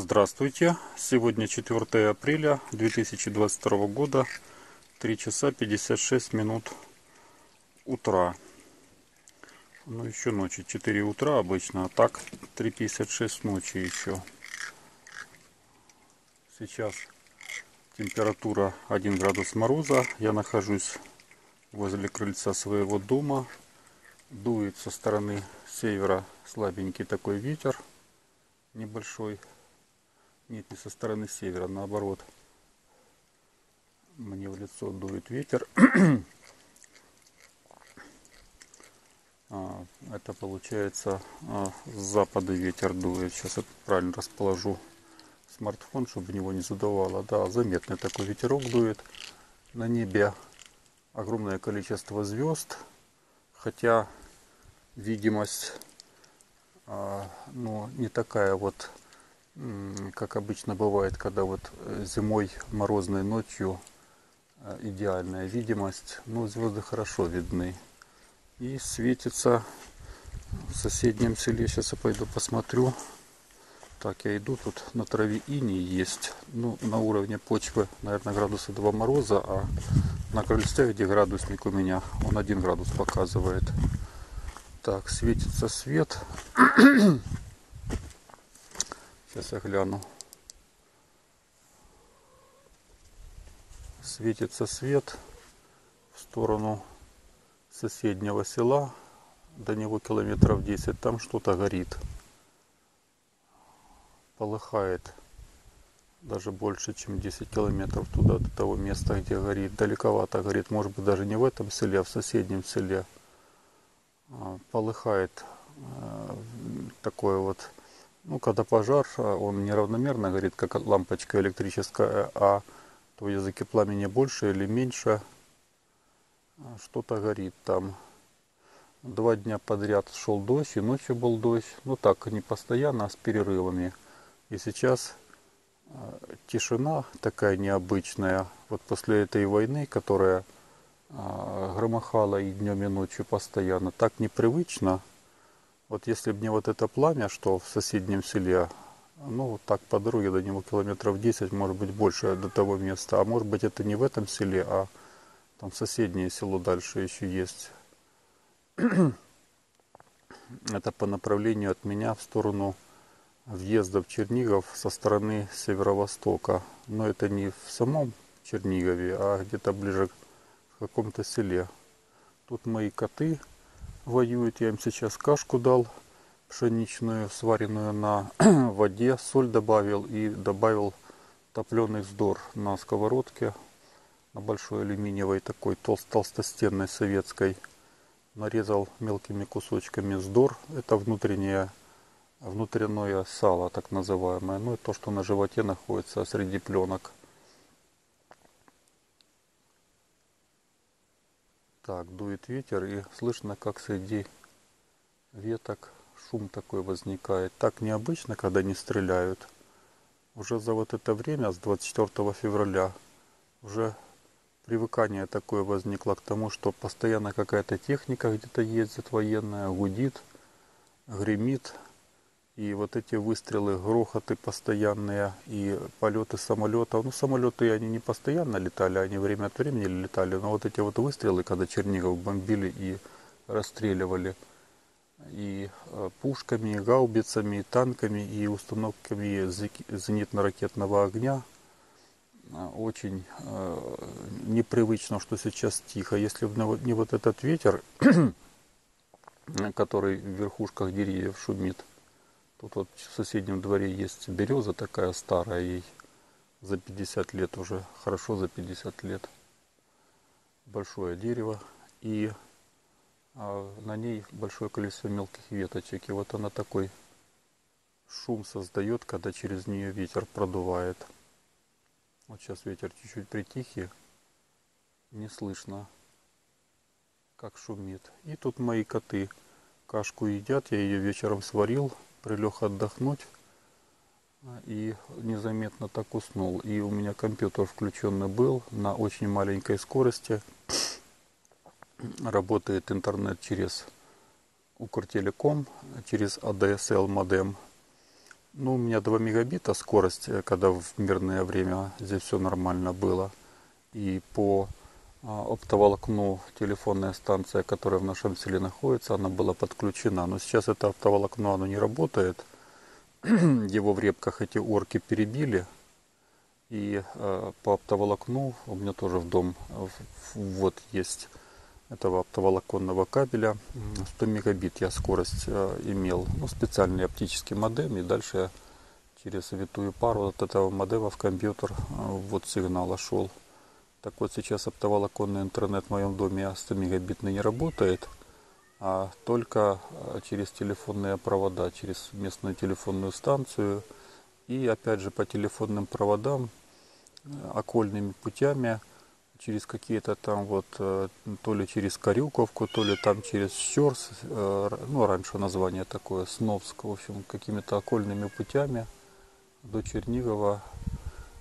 Здравствуйте! Сегодня 4 апреля 2022 года, 3 часа 56 минут утра. Ну, еще ночи, 4 утра обычно, а так 3.56 ночи еще. Сейчас температура 1 градус мороза. Я нахожусь возле крыльца своего дома. Дует со стороны севера слабенький такой ветер небольшой нет, не со стороны севера, наоборот. Мне в лицо дует ветер. А, это получается а, с запада ветер дует. Сейчас я правильно расположу смартфон, чтобы него не задувало. Да, заметный такой ветерок дует. На небе огромное количество звезд. Хотя видимость а, ну, не такая вот как обычно бывает, когда вот э, зимой морозной ночью э, идеальная видимость, ну звезды хорошо видны. И светится в соседнем селе, сейчас я пойду посмотрю. Так, я иду, тут на траве иней есть, ну на уровне почвы, наверное, градуса 2 мороза, а на крыльце, где градусник у меня, он 1 градус показывает. Так, светится свет. Сейчас я гляну. Светится свет в сторону соседнего села. До него километров 10. Там что-то горит. Полыхает даже больше, чем 10 километров туда, до того места, где горит. Далековато горит. Может быть, даже не в этом селе, а в соседнем селе. А, полыхает а, такое вот ну, когда пожар, а, он неравномерно горит, как лампочка электрическая, а то в языке пламени больше или меньше, а, что-то горит там. Два дня подряд шел дождь, и ночью был дождь. Ну так, не постоянно, а с перерывами. И сейчас а, тишина такая необычная. Вот после этой войны, которая громыхала и днем, и ночью постоянно, так непривычно – вот если бы не вот это пламя, что в соседнем селе, ну, так по дороге до него километров 10, может быть, больше до того места. А может быть, это не в этом селе, а там соседнее село дальше еще есть. это по направлению от меня в сторону въезда в Чернигов со стороны северо-востока. Но это не в самом Чернигове, а где-то ближе к какому-то селе. Тут мои коты воюют. Я им сейчас кашку дал пшеничную, сваренную на воде, соль добавил и добавил топленый вздор на сковородке, на большой алюминиевой такой толст толстостенной советской. Нарезал мелкими кусочками вздор. Это внутреннее, внутреннее сало, так называемое. Ну и то, что на животе находится среди пленок. Так, дует ветер и слышно, как среди веток шум такой возникает. Так необычно, когда не стреляют. Уже за вот это время, с 24 февраля, уже привыкание такое возникло к тому, что постоянно какая-то техника где-то ездит военная, гудит, гремит, и вот эти выстрелы, грохоты постоянные и полеты самолетов. Ну, самолеты они не постоянно летали, они время от времени летали. Но вот эти вот выстрелы, когда Чернигов бомбили и расстреливали и э, пушками, и гаубицами, и танками, и установками зенитно-ракетного огня. Э, очень э, непривычно, что сейчас тихо. Если бы не вот этот ветер, который в верхушках деревьев шумит, Тут вот в соседнем дворе есть береза такая старая, ей за 50 лет уже, хорошо за 50 лет. Большое дерево и а, на ней большое количество мелких веточек. И вот она такой шум создает, когда через нее ветер продувает. Вот сейчас ветер чуть-чуть притихи, не слышно, как шумит. И тут мои коты кашку едят, я ее вечером сварил, прилег отдохнуть и незаметно так уснул. И у меня компьютер включенный был на очень маленькой скорости. Работает интернет через Укртелеком, через ADSL модем. Ну, у меня 2 мегабита скорость, э, когда в мирное время здесь все нормально было. И по а, оптоволокну телефонная станция, которая в нашем селе находится, она была подключена. Но сейчас это оптоволокно, оно не работает. Его в репках эти орки перебили. И э, по оптоволокну у меня тоже в дом вот есть этого оптоволоконного кабеля 100 мегабит я скорость э, имел ну, специальный оптический модем и дальше через витую пару от этого модема в компьютер вот сигнала шел так вот сейчас оптоволоконный интернет в моем доме 100 мегабитный не работает а только э, через телефонные провода через местную телефонную станцию. И опять же по телефонным проводам окольными путями через какие-то там вот, э, то ли через Карюковку, то ли там через Щерс, э, ну, раньше название такое, Сновск, в общем, какими-то окольными путями до Чернигова. а,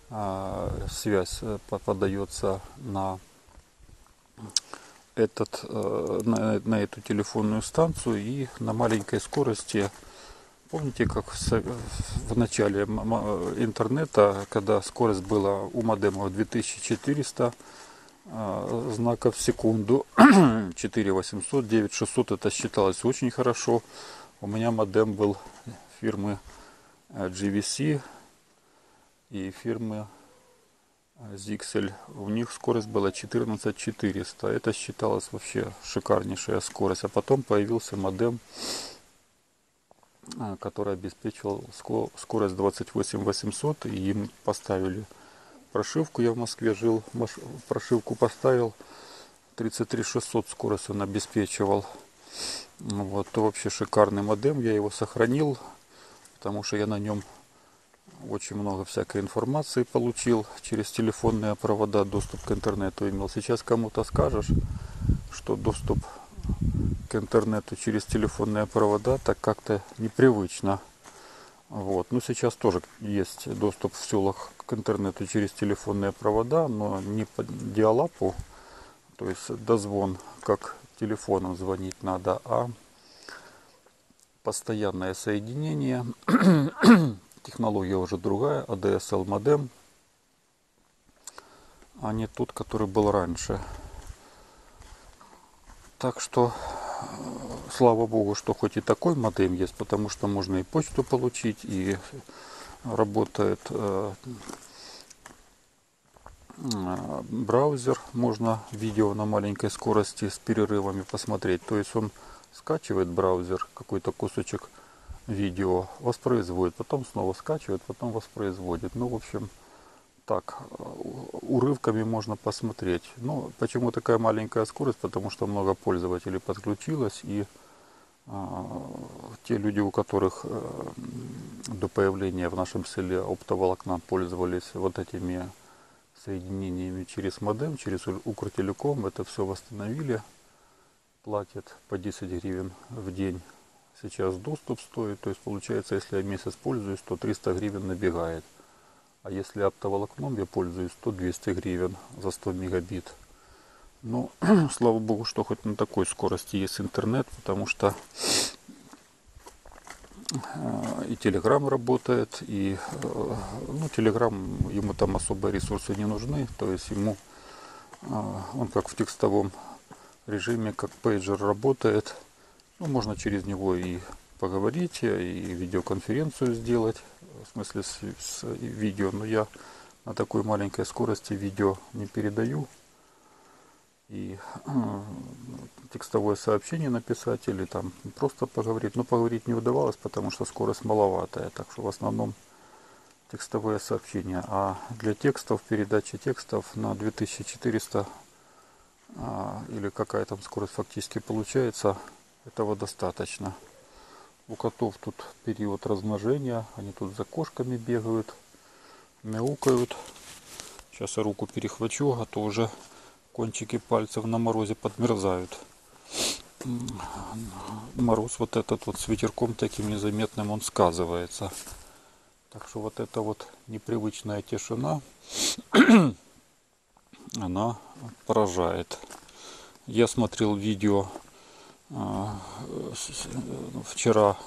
связь э, подается на этот, на, на эту телефонную станцию и на маленькой скорости. Помните, как в начале интернета, когда скорость была у модемов 2400 а, знаков в секунду 4800 9600 это считалось очень хорошо. У меня модем был фирмы э, GVC и фирмы э, Zixel у них скорость была 14400 это считалось вообще шикарнейшая скорость а потом появился модем э, который обеспечивал скорость 28800 и им поставили прошивку. Я в Москве жил, прошивку поставил. 33600 скорость он обеспечивал. Вот, вообще шикарный модем. Я его сохранил, потому что я на нем очень много всякой информации получил. Через телефонные провода доступ к интернету имел. Сейчас кому-то скажешь, что доступ к интернету через телефонные провода так как-то непривычно. Вот. Ну, сейчас тоже есть доступ в селах к интернету через телефонные провода, но не по диалапу, то есть дозвон, как телефоном звонить надо, а постоянное соединение. Технология уже другая, ADSL модем, а не тот, который был раньше. Так что слава богу, что хоть и такой модем есть, потому что можно и почту получить, и работает э, браузер, можно видео на маленькой скорости с перерывами посмотреть. То есть он скачивает браузер какой-то кусочек видео, воспроизводит, потом снова скачивает, потом воспроизводит. Ну, в общем, так, урывками можно посмотреть. Ну, почему такая маленькая скорость? Потому что много пользователей подключилось и а, те люди, у которых э, до появления в нашем селе оптоволокна пользовались вот этими соединениями через модем, через Укртелеком, это все восстановили, платят по 10 гривен в день. Сейчас доступ стоит, то есть получается, если я месяц пользуюсь, то 300 гривен набегает. А если оптоволокном я пользуюсь, то 200 гривен за 100 мегабит. Ну, слава богу, что хоть на такой скорости есть интернет, потому что э, и Telegram работает, и э, ну, Telegram, ему там особо ресурсы не нужны, то есть ему э, он как в текстовом режиме, как пейджер работает, ну, можно через него и поговорить, и видеоконференцию сделать, в смысле с, с видео, но я на такой маленькой скорости видео не передаю, и э, текстовое сообщение написать или там просто поговорить. Но поговорить не удавалось, потому что скорость маловатая. Так что в основном текстовое сообщение. А для текстов, передачи текстов на 2400 а, или какая там скорость фактически получается, этого достаточно. У котов тут период размножения, они тут за кошками бегают, мяукают. Сейчас я руку перехвачу, а то уже кончики пальцев на морозе подмерзают. Мороз вот этот вот с ветерком таким незаметным он сказывается. Так что вот эта вот непривычная тишина, она поражает. Я смотрел видео вчера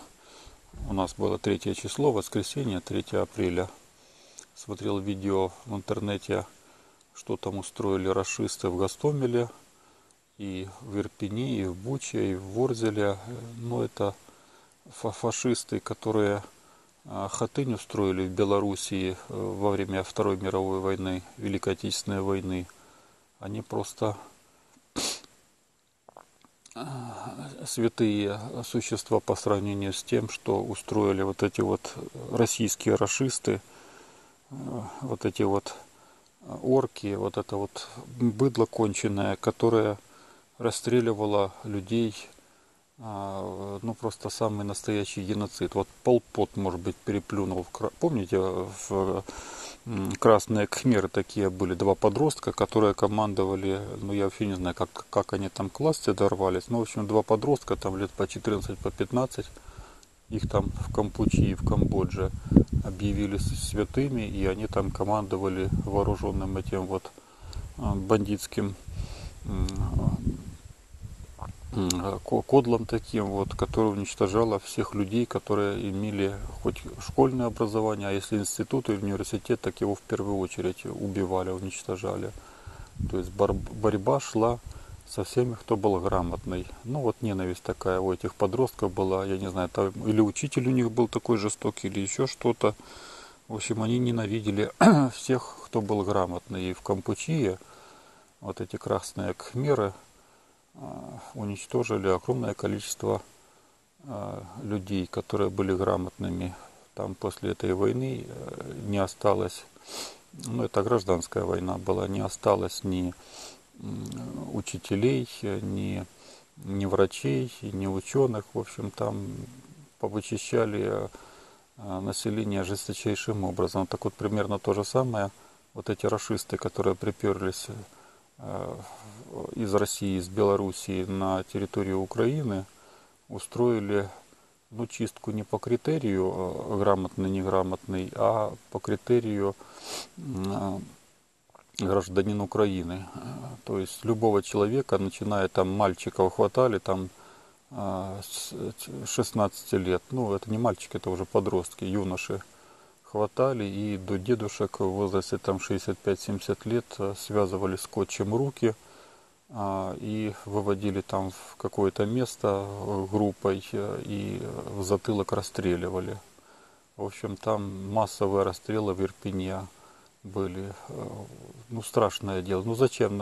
у нас было третье число, воскресенье, 3 апреля. Смотрел видео в интернете, что там устроили расисты в Гастомеле, и в Ирпени, и в Буче, и в Ворзеле. Но это фашисты, которые а, хатынь устроили в Белоруссии э, во время Второй мировой войны, Великой Отечественной войны. Они просто святые существа по сравнению с тем, что устроили вот эти вот российские расисты, э, вот эти вот орки, вот это вот быдло конченное, которое расстреливало людей, а, ну просто самый настоящий геноцид. Вот Полпот, может быть, переплюнул. Помните, в красные кхмеры такие были, два подростка, которые командовали, ну я вообще не знаю, как, как они там к власти дорвались, но в общем два подростка, там лет по 14, по 15, их там в Кампучи и в Камбодже объявили святыми, и они там командовали вооруженным этим вот а, бандитским кодлом таким, вот, который уничтожало всех людей, которые имели хоть школьное образование, а если институт или университет, так его в первую очередь убивали, уничтожали. То есть борьба шла со всеми, кто был грамотный. Ну вот ненависть такая у этих подростков была, я не знаю, там, или учитель у них был такой жестокий, или еще что-то. В общем, они ненавидели всех, кто был грамотный. И в Кампучии вот эти красные кхмеры – а, уничтожили огромное количество а, людей, которые были грамотными. Там после этой войны э, не осталось, ну это гражданская война была, не осталось ни учителей, ни, ни врачей, ни ученых. В общем, там повычищали э, население жесточайшим образом. Так вот, примерно то же самое, вот эти расисты, которые приперлись э, из России, из Белоруссии на территорию Украины устроили ну, чистку не по критерию э, грамотный, неграмотный, а по критерию э, гражданин Украины. То есть любого человека, начиная там мальчиков хватали там э, с 16 лет, ну это не мальчики, это уже подростки, юноши, хватали и до дедушек в возрасте там 65-70 лет связывали скотчем руки – а, и выводили там в какое-то место э, группой э, и в затылок расстреливали. В общем, там массовые расстрелы в Ирпене были. Э, ну, страшное дело. Ну, зачем?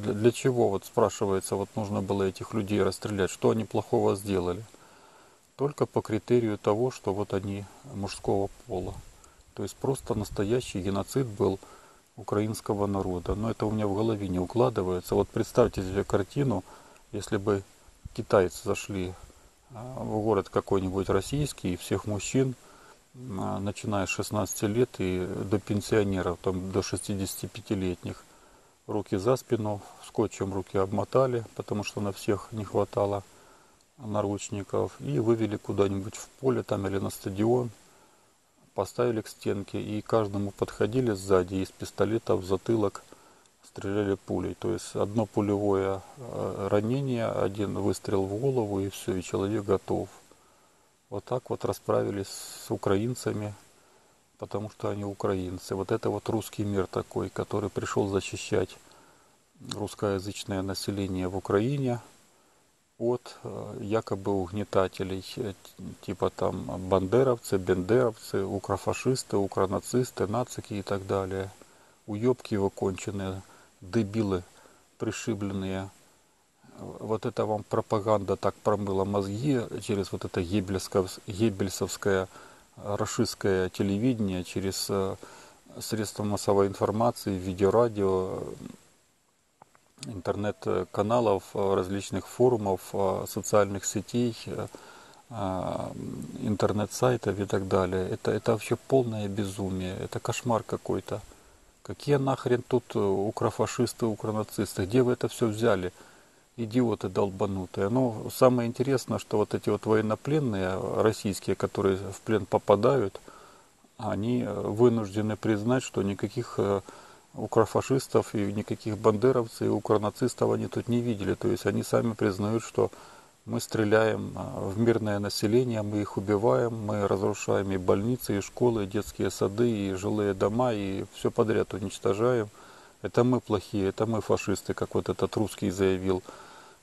Для чего, вот спрашивается, вот нужно было этих людей расстрелять? Что они плохого сделали? Только по критерию того, что вот они мужского пола. То есть просто настоящий геноцид был – украинского народа. Но это у меня в голове не укладывается. Вот представьте себе картину, если бы китайцы зашли а, в город какой-нибудь российский, и всех мужчин, а, начиная с 16 лет и до пенсионеров, там, до 65-летних, руки за спину, скотчем руки обмотали, потому что на всех не хватало наручников, и вывели куда-нибудь в поле там или на стадион, поставили к стенке и каждому подходили сзади из пистолета в затылок стреляли пулей. То есть одно пулевое э, ранение, один выстрел в голову и все, и человек готов. Вот так вот расправились с украинцами, потому что они украинцы. Вот это вот русский мир такой, который пришел защищать русскоязычное население в Украине – от якобы угнетателей, типа там бандеровцы, бендеровцы, укрофашисты, укронацисты, нацики и так далее. Уебки его конченые, дебилы пришибленные. Вот это вам пропаганда так промыла мозги через вот это геббельсовское расистское телевидение, через э, средства массовой информации, видеорадио, интернет-каналов, э, различных форумов, э, социальных сетей, э, интернет-сайтов и так далее. Это, это вообще полное безумие, это кошмар какой-то. Какие нахрен тут укрофашисты, укронацисты? Где вы это все взяли? Идиоты долбанутые. Но ну, самое интересное, что вот эти вот военнопленные российские, которые в плен попадают, они вынуждены признать, что никаких укрофашистов и никаких бандеровцев и укронацистов они тут не видели. То есть они сами признают, что мы стреляем а, в мирное население, мы их убиваем, мы разрушаем и больницы, и школы, и детские сады, и жилые дома, и все подряд уничтожаем. Это мы плохие, это мы фашисты, как вот этот русский заявил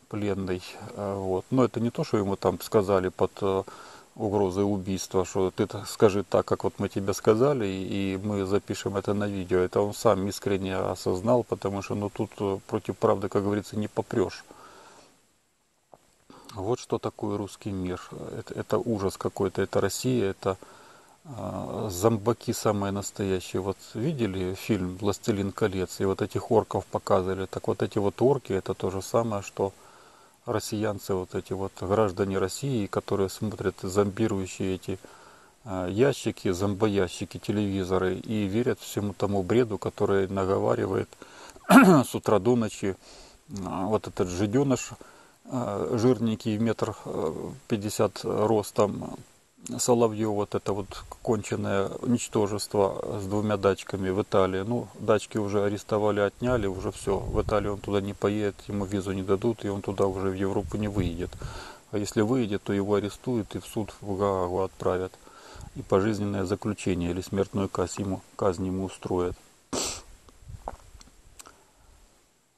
пленный. А, вот. Но это не то, что ему там сказали под угрозой убийства, что ты скажи так, как вот мы тебе сказали, и мы запишем это на видео. Это он сам искренне осознал, потому что ну, тут э, против правды, как говорится, не попрешь. Вот что такое русский мир. Это, это ужас какой-то, это Россия, это э, зомбаки самые настоящие. Вот видели фильм «Властелин колец» и вот этих орков показывали. Так вот эти вот орки, это то же самое, что россиянцы, вот эти вот граждане России, которые смотрят зомбирующие эти э, ящики, зомбоящики, телевизоры и верят всему тому бреду, который наговаривает с утра до ночи вот этот жиденыш, Э, жирненький, метр э, пятьдесят ростом, Соловьев, вот это вот конченное ничтожество с двумя дачками в Италии. Ну, дачки уже арестовали, отняли, уже все. В Италию он туда не поедет, ему визу не дадут, и он туда уже в Европу не выедет. А если выйдет, то его арестуют и в суд в Гаагу отправят. И пожизненное заключение или смертную казнь ему, казнь ему устроят.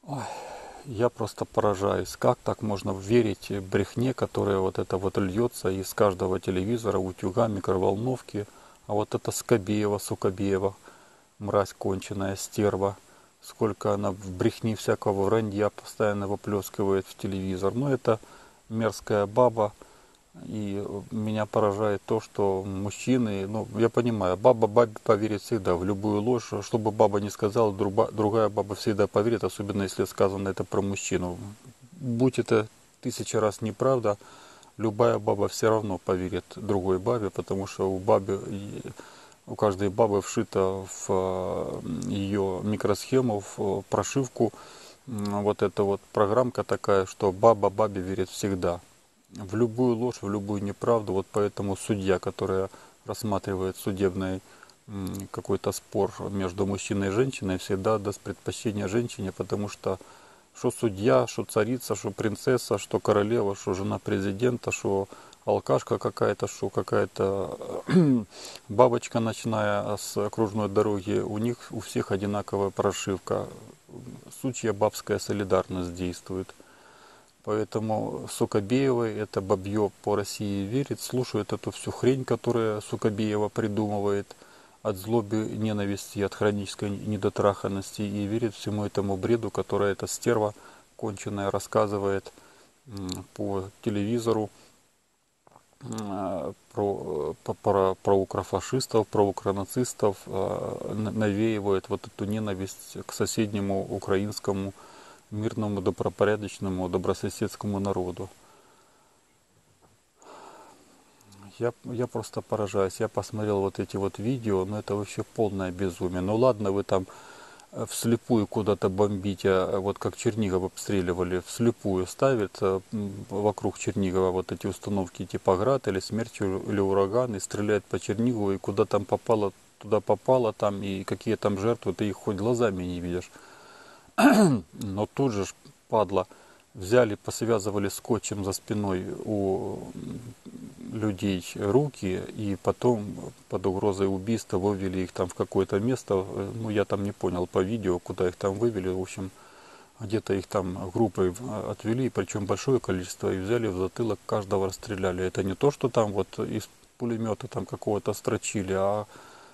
Ой я просто поражаюсь, как так можно верить брехне, которая вот это вот льется из каждого телевизора, утюга, микроволновки. А вот это Скобеева, Сукобеева, мразь конченая, стерва. Сколько она в брехни всякого вранья постоянно выплескивает в телевизор. Ну это мерзкая баба, и меня поражает то, что мужчины, ну, я понимаю, баба бабе поверит всегда в любую ложь. Что бы баба не сказала, другая баба всегда поверит, особенно если сказано это про мужчину. Будь это тысяча раз неправда, любая баба все равно поверит другой бабе, потому что у бабы, у каждой бабы вшита в э, ее микросхему, в прошивку вот эта вот программка такая, что баба бабе верит всегда в любую ложь, в любую неправду. Вот поэтому судья, которая рассматривает судебный какой-то спор между мужчиной и женщиной, всегда даст предпочтение женщине, потому что что судья, что царица, что принцесса, что королева, что жена президента, что алкашка какая-то, что какая-то бабочка, начиная с окружной дороги, у них у всех одинаковая прошивка. Сучья бабская солидарность действует. Поэтому Сукобеевой, это бабье по России верит, слушает эту всю хрень, которая Сукобеева придумывает от злобы, ненависти, от хронической недотраханности и верит всему этому бреду, который эта стерва конченая рассказывает по телевизору про, про, про укрофашистов, про укронацистов, а, навеивает вот эту ненависть к соседнему украинскому мирному, добропорядочному, добрососедскому народу. Я, я просто поражаюсь. Я посмотрел вот эти вот видео, но это вообще полное безумие. Ну ладно, вы там э, вслепую куда-то бомбите, а вот как Чернигов обстреливали, вслепую ставят э, вокруг Чернигова вот эти установки типа град или смерч или ураган и стреляют по Чернигову, и куда там попало, туда попало там, и какие там жертвы, ты их хоть глазами не видишь. Но тут же, падла, взяли, посвязывали скотчем за спиной у людей руки и потом под угрозой убийства вывели их там в какое-то место, ну я там не понял по видео, куда их там вывели, в общем, где-то их там группой отвели, причем большое количество, и взяли в затылок, каждого расстреляли. Это не то, что там вот из пулемета там какого-то строчили, а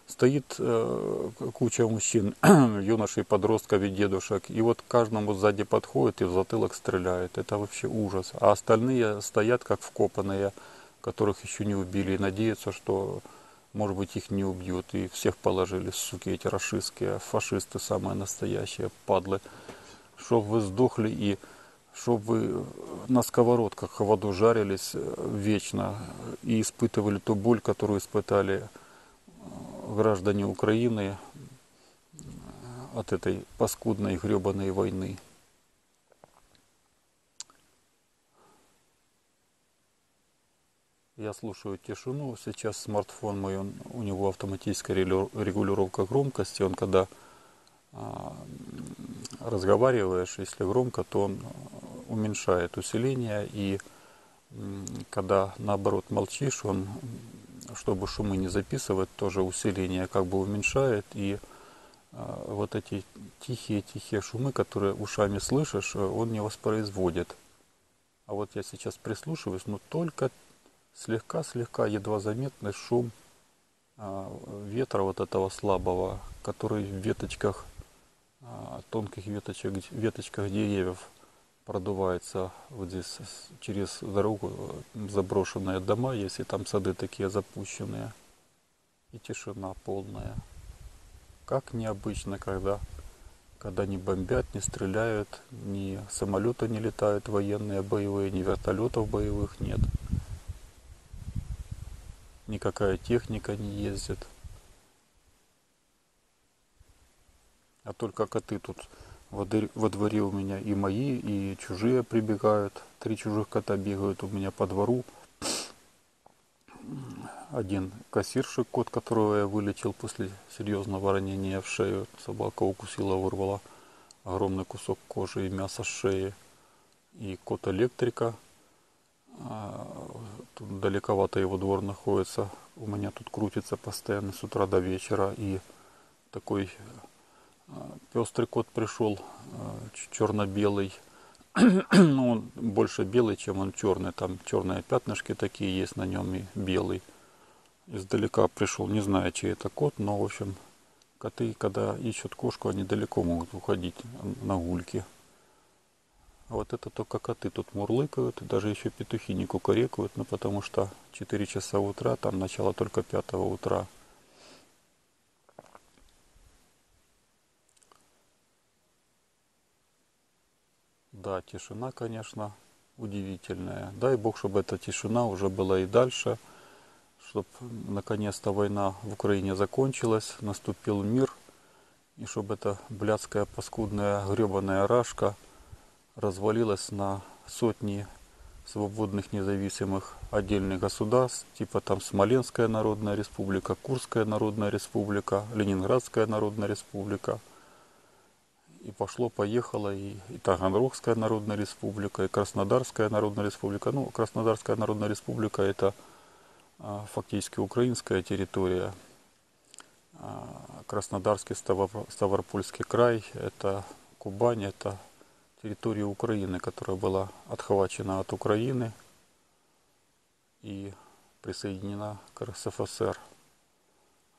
стоит э, куча мужчин, юношей, подростков и дедушек, и вот каждому сзади подходит и в затылок стреляет. Это вообще ужас. А остальные стоят как вкопанные, которых еще не убили, и надеются, что, может быть, их не убьют. И всех положили, суки эти расистские, фашисты самые настоящие, падлы. Чтоб вы сдохли и чтобы вы на сковородках в воду жарились э, вечно и испытывали ту боль, которую испытали граждане Украины от этой паскудной гребаной войны. Я слушаю тишину. Сейчас смартфон мой, он, у него автоматическая регулировка громкости. Он когда а, разговариваешь, если громко, то он уменьшает усиление и когда наоборот молчишь, он, чтобы шумы не записывать, тоже усиление как бы уменьшает. И а, вот эти тихие-тихие шумы, которые ушами слышишь, он не воспроизводит. А вот я сейчас прислушиваюсь, но только слегка-слегка едва заметный шум а, ветра вот этого слабого, который в веточках, тонких веточек, веточках деревьев продувается вот здесь через дорогу заброшенные дома, если там сады такие запущенные. И тишина полная. Как необычно, когда, когда не бомбят, не стреляют, ни самолеты не летают военные, боевые, ни вертолетов боевых нет никакая техника не ездит. А только коты тут во дворе у меня и мои, и чужие прибегают. Три чужих кота бегают у меня по двору. Один кассиршик, кот, которого я вылечил после серьезного ранения в шею. Собака укусила, вырвала огромный кусок кожи и мяса с шеи. И кот электрика, а, Тут далековато его двор находится. У меня тут крутится постоянно с утра до вечера. И такой пестрый кот пришел, а, черно-белый. ну, он больше белый, чем он черный. Там черные пятнышки такие есть на нем и белый. Издалека пришел, не знаю, чей это кот, но, в общем, коты, когда ищут кошку, они далеко могут уходить на гульки. А вот это только коты тут мурлыкают, и даже еще петухи не кукарекают, ну потому что 4 часа утра, там начало только 5 утра. Да, тишина, конечно, удивительная. Дай Бог, чтобы эта тишина уже была и дальше, чтобы наконец-то война в Украине закончилась, наступил мир, и чтобы эта блядская паскудная гребаная рашка – развалилась на сотни свободных независимых отдельных государств, типа там Смоленская Народная Республика, Курская Народная Республика, Ленинградская Народная Республика. И пошло-поехало и, и Таганрогская Народная Республика, и Краснодарская Народная Республика. Ну, Краснодарская Народная Республика это а, фактически украинская территория. А, Краснодарский Ставропольский край, это Кубань, это территорию Украины, которая была отхвачена от Украины и присоединена к РСФСР.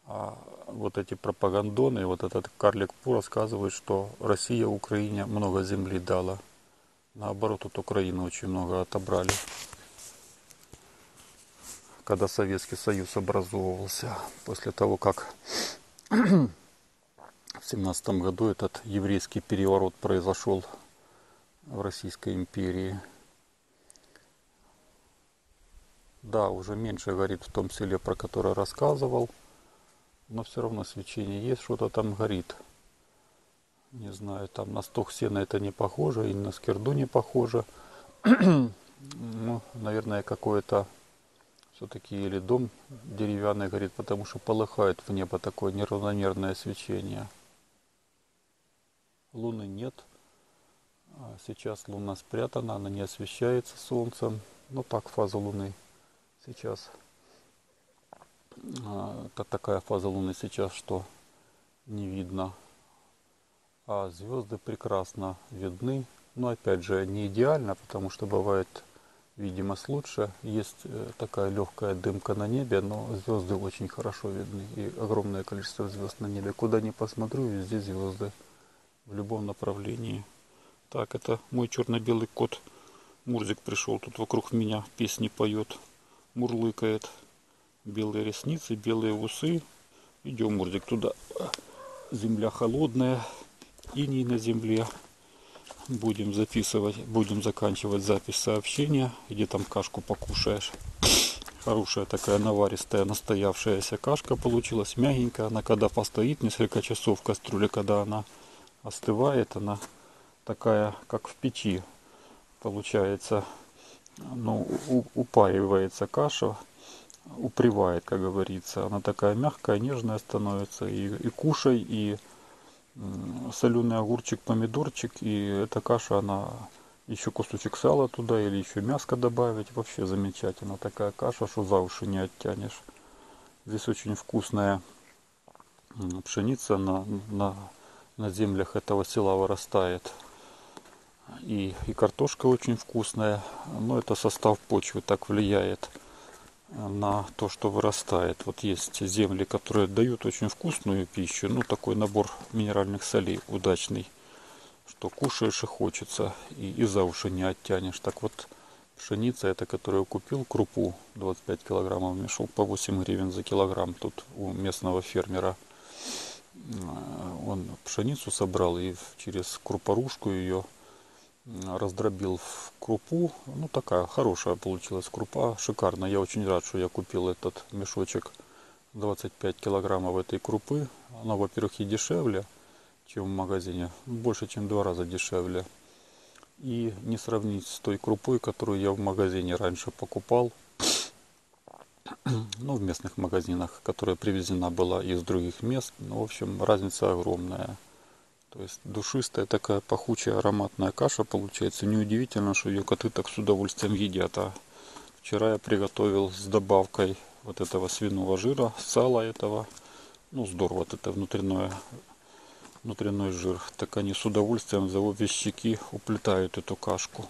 А вот эти пропагандоны, вот этот карлик Пу рассказывает, что Россия Украине много земли дала. Наоборот, от Украины очень много отобрали. Когда Советский Союз образовывался, после того, как в 17 году этот еврейский переворот произошел в Российской империи. Да, уже меньше горит в том селе, про которое рассказывал. Но все равно свечение есть, что-то там горит. Не знаю, там на сток сена это не похоже, и на скирду не похоже. ну, наверное, какое-то все-таки или дом деревянный горит, потому что полыхает в небо такое неравномерное свечение. Луны нет. А сейчас Луна спрятана, она не освещается Солнцем. Ну так, фаза Луны сейчас. А, это такая фаза Луны сейчас, что не видно. А звезды прекрасно видны. Но опять же, не идеально, потому что бывает видимость лучше. Есть э, такая легкая дымка на небе, но звезды очень хорошо видны. И огромное количество звезд на небе. Куда ни посмотрю, везде звезды. В любом направлении. Так, это мой черно-белый кот. Мурзик пришел тут вокруг меня, песни поет, мурлыкает. Белые ресницы, белые усы. Идем, Мурзик, туда. Земля холодная, иней на земле. Будем записывать, будем заканчивать запись сообщения. Иди там кашку покушаешь. Хорошая такая наваристая настоявшаяся кашка получилась, мягенькая. Она когда постоит несколько часов в кастрюле, когда она остывает, она такая, как в печи получается. Ну, упаивается каша, упривает, как говорится. Она такая мягкая, нежная становится. И, и кушай, и соленый огурчик, помидорчик. И эта каша, она еще кусочек сала туда или еще мяско добавить. Вообще замечательно. Такая каша, что за уши не оттянешь. Здесь очень вкусная пшеница на, на, на землях этого села вырастает. И, и картошка очень вкусная. Но это состав почвы так влияет на то, что вырастает. Вот есть земли, которые дают очень вкусную пищу. Ну, такой набор минеральных солей удачный что кушаешь и хочется, и, и за уши не оттянешь. Так вот, пшеница, это которую купил, крупу 25 килограммов мешок по 8 гривен за килограмм тут у местного фермера. Он пшеницу собрал и через крупорушку ее раздробил в крупу. Ну, такая хорошая получилась крупа, шикарно. Я очень рад, что я купил этот мешочек 25 килограммов этой крупы. Она, во-первых, и дешевле, чем в магазине. Больше, чем два раза дешевле. И не сравнить с той крупой, которую я в магазине раньше покупал. Ну, в местных магазинах, которая привезена была из других мест. Ну, в общем, разница огромная. То есть душистая такая пахучая ароматная каша получается. Неудивительно, что ее коты так с удовольствием едят. А вчера я приготовил с добавкой вот этого свиного жира, сала этого. Ну, здорово, вот это внутреннее внутренний жир, так они с удовольствием за обе щеки уплетают эту кашку.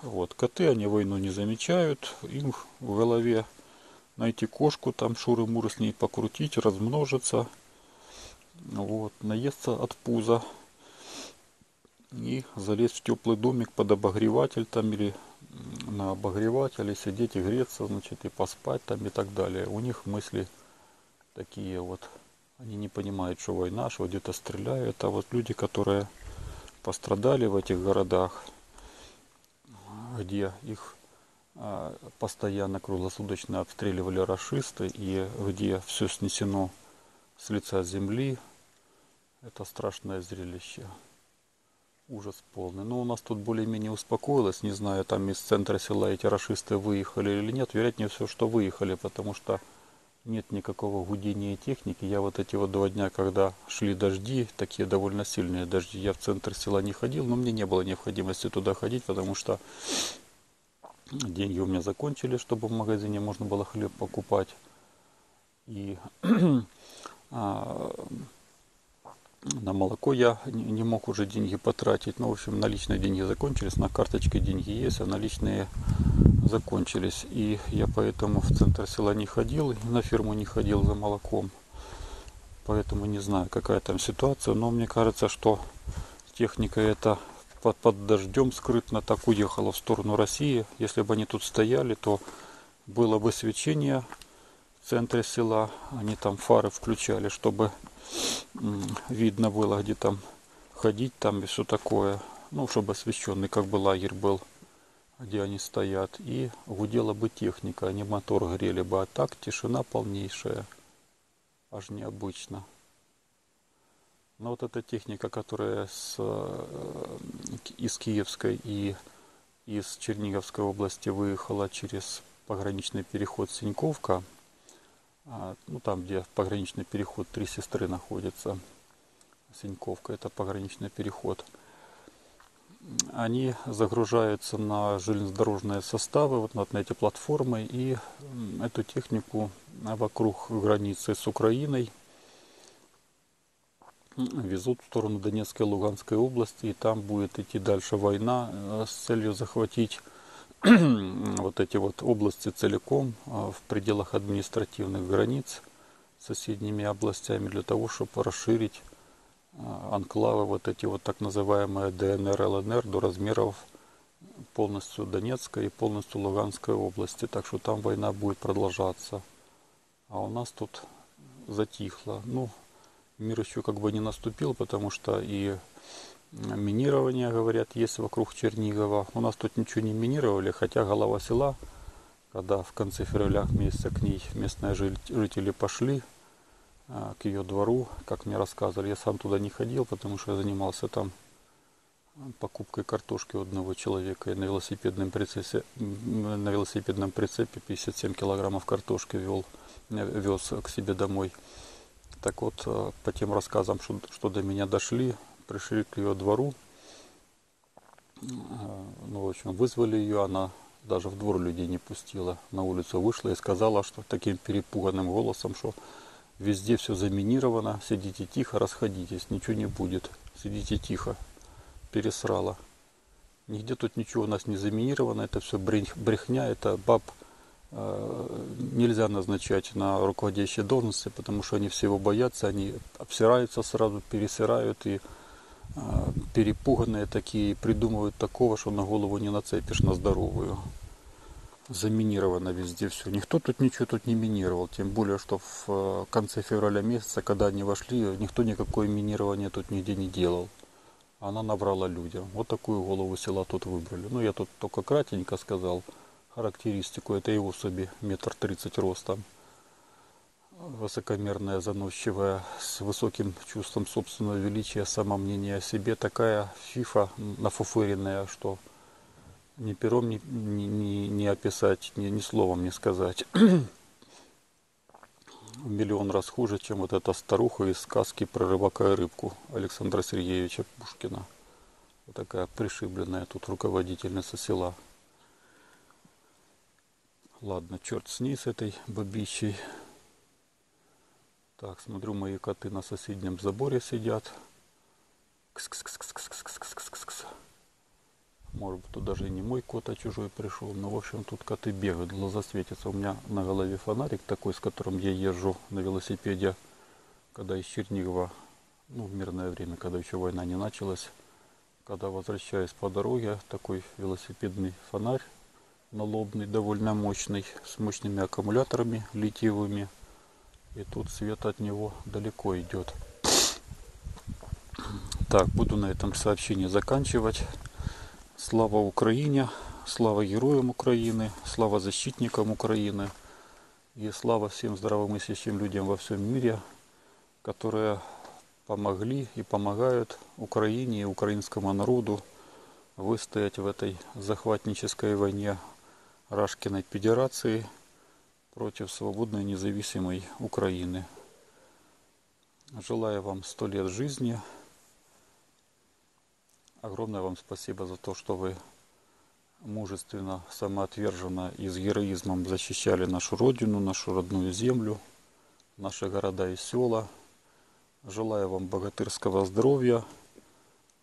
Вот, коты, они войну не замечают, им в голове найти кошку, там шуры-муры с ней покрутить, размножиться, вот, наесться от пуза и залезть в теплый домик под обогреватель там или на обогревателе сидеть и греться, значит, и поспать там и так далее. У них мысли такие вот. Они не понимают, что война, что где-то стреляют. А вот люди, которые пострадали в этих городах, где их а, постоянно круглосуточно обстреливали расисты и где все снесено с лица земли, это страшное зрелище. Ужас полный. Но у нас тут более-менее успокоилось. Не знаю, там из центра села эти расисты выехали или нет. Вероятнее все, что выехали, потому что нет никакого гудения техники. Я вот эти вот два дня, когда шли дожди, такие довольно сильные дожди, я в центр села не ходил, но мне не было необходимости туда ходить, потому что деньги у меня закончились, чтобы в магазине можно было хлеб покупать. И а, на молоко я не мог уже деньги потратить. Ну, в общем, наличные деньги закончились, на карточке деньги есть, а наличные закончились. И я поэтому в центр села не ходил, на ферму не ходил за молоком. Поэтому не знаю, какая там ситуация, но мне кажется, что техника эта под, под дождем скрытно так уехала в сторону России. Если бы они тут стояли, то было бы свечение в центре села. Они там фары включали, чтобы видно было, где там ходить там и все такое. Ну, чтобы освещенный как бы лагерь был где они стоят, и гудела бы техника, они мотор грели бы, а так тишина полнейшая, аж необычно. Но вот эта техника, которая с, э, из Киевской и из Черниговской области выехала через пограничный переход Синьковка, ну там, где пограничный переход Три Сестры находится, Синьковка, это пограничный переход – они загружаются на железнодорожные составы, вот на эти платформы, и эту технику вокруг границы с Украиной везут в сторону Донецкой и Луганской области, и там будет идти дальше война э, с целью захватить вот эти вот области целиком э, в пределах административных границ с соседними областями для того, чтобы расширить а, анклавы, вот эти вот так называемые ДНР, ЛНР до размеров полностью Донецкой и полностью Луганской области. Так что там война будет продолжаться. А у нас тут затихло. Ну, мир еще как бы не наступил, потому что и минирование, говорят, есть вокруг Чернигова. У нас тут ничего не минировали, хотя голова села, когда в конце февраля месяца к ней местные жители пошли, а, к ее двору, как мне рассказывали. Я сам туда не ходил, потому что я занимался там покупкой картошки у одного человека и на велосипедном прицепе, на велосипедном прицепе 57 килограммов картошки вел, вез к себе домой. Так вот, а, по тем рассказам, что, что до меня дошли, пришли к ее двору. Э, Ну, в общем, вызвали ее, она даже в двор людей не пустила. На улицу вышла и сказала, что таким перепуганным голосом, что везде все заминировано, сидите тихо, расходитесь, ничего не будет, сидите тихо. Пересрала. Нигде тут ничего у нас не заминировано, это все брехня, это баб э, нельзя назначать на руководящие должности, потому что они всего боятся, они обсираются сразу, пересирают и перепуганные такие, придумывают такого, что на голову не нацепишь, на здоровую. Заминировано везде все. Никто тут ничего тут не минировал, тем более, что в конце февраля месяца, когда они вошли, никто никакое минирование тут нигде не делал она набрала людям. Вот такую голову села тут выбрали. Ну, я тут только кратенько сказал характеристику этой особи, метр тридцать ростом. Высокомерная, заносчивая, с высоким чувством собственного величия, самомнения о себе. Такая фифа нафуфыренная, что ни пером не, не, не, описать, ни, ни словом не сказать. миллион раз хуже, чем вот эта старуха из сказки про рыбака и рыбку Александра Сергеевича Пушкина. Вот такая пришибленная тут руководительница села. Ладно, черт с ней, с этой бабищей. Так, смотрю, мои коты на соседнем заборе сидят. Кс -кс -кс -кс -кс -кс -кс -кс -кс. Может быть, тут даже и не мой кот, а чужой пришел. Но, в общем, тут коты бегают, глаза светятся. У меня на голове фонарик такой, с которым я езжу на велосипеде, когда из Чернигова, ну, в мирное время, когда еще война не началась. Когда возвращаюсь по дороге, такой велосипедный фонарь налобный, довольно мощный, с мощными аккумуляторами литиевыми. И тут свет от него далеко идет. Так, буду на этом сообщении заканчивать. Слава Україні, слава героям України, слава защитникам України и слава всем здравомыслящим людям во всем мире, которые помогли и помогают Украине и украинскому народу выстоять в этой захватнической войне Рашкиной Федерации против свободной независимой Украины. Желаю вам сто лет жизни, Огромное вам спасибо за то, что вы мужественно, самоотверженно и с героизмом защищали нашу родину, нашу родную землю, наши города и села. Желаю вам богатырского здоровья,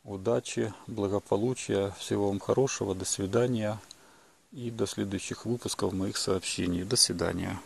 удачи, благополучия, всего вам хорошего, до свидания и до следующих выпусков моих сообщений. До свидания.